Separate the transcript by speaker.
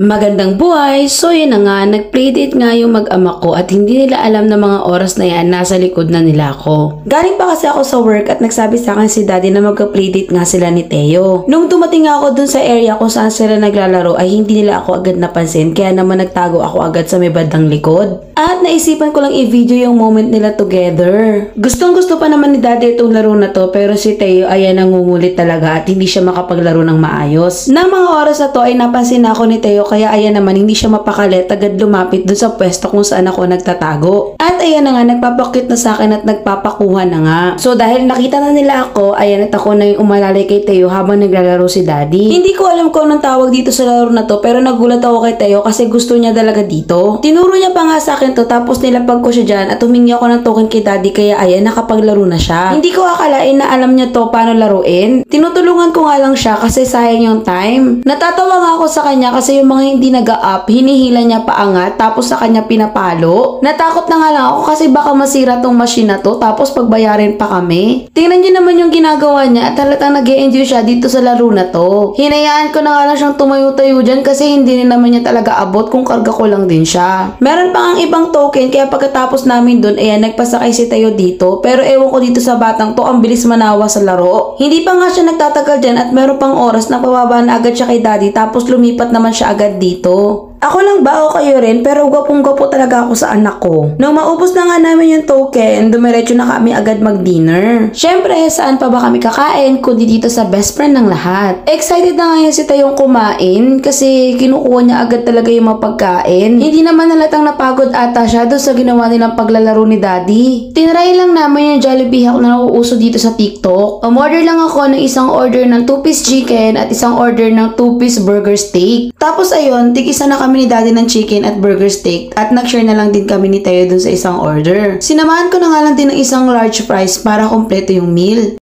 Speaker 1: Magandang buhay! So yun na nga, nag-playdate nga yung mag-ama ko at hindi nila alam na mga oras na yan, nasa likod na nila ako. Galing pa kasi ako sa work at nagsabi sa akin si daddy na magka-playdate nga sila ni Teo. Nung dumating ako dun sa area kung saan sila naglalaro ay hindi nila ako agad napansin kaya naman nagtago ako agad sa may bandang likod. At naisipan ko lang i-video yung moment nila together. Gustong gusto pa naman ni daddy itong laro na to pero si Teo ay nangungulit talaga at hindi siya makapaglaro ng maayos. Nang mga oras na to ay napansin na ako ni Teo kaya ayan naman hindi siya mapakalit agad lumapit dun sa pwesto kung saan ako nagtatago. At ayan na nga nagpapakit na sa akin at nagpapakuha na nga. So dahil nakita na nila ako, ayan at ako na yung umalalay kay Teo habang naglalaro si Daddy. Hindi ko alam kung anong tawag dito sa laro na to pero nagulat ako kay Teo kasi gusto niya talaga dito. Tinuro niya pa nga sa akin to tapos nilapag ko siya dyan at humingi ako ng token kay Daddy kaya ayan nakapaglaro na siya. Hindi ko akalain na alam niya to paano laruin. Tinutulungan ko nga lang siya kasi sayang yung time. Natatawa nga ako sa kanya kasi yung mga hindi nag-up, hinihila niya paangat tapos sa kanya pinapalo. Natakot na nga lang ako kasi baka masira tong machine na to tapos pagbayarin pa kami. Tingnan niyo naman yung ginagawa niya at halatang nag enjoy siya dito sa laro na to. Hinayaan ko na nga lang siyang tumayo-tayo dyan kasi hindi rin naman niya talaga abot kung karga ko lang din siya. Meron pa ang ibang token kaya pagkatapos namin dun, ayan, nagpasakay si Tayo dito. Pero ewan ko dito sa batang to, ang bilis manawa sa laro. Hindi pa nga siya nagtatagal dyan at meron pang oras na pababa na agad siya kay daddy tapos lumipat naman siya agad dito. Ako lang ba o kayo rin pero gwapong-gwapo talaga ako sa anak ko. Nung maubos na nga namin yung token, dumiretso na kami agad mag-dinner. Syempre, saan pa ba kami kakain kundi dito sa best friend ng lahat. Excited na ngayon si Tayong kumain kasi kinukuha niya agad talaga yung mapagkain. Hindi naman halatang napagod ata siya doon sa ginawa nilang paglalaro ni Daddy. Tinry lang namin yung Jollibee hack na nauuso dito sa TikTok. Umorder lang ako ng isang order ng 2-piece chicken at isang order ng 2-piece burger steak. Tapos ayun, tig-isa na kami kami ni daddy ng chicken at burger steak at nag-share na lang din kami ni Tayo dun sa isang order. Sinamahan ko na nga lang din ng isang large fries para kompleto yung meal.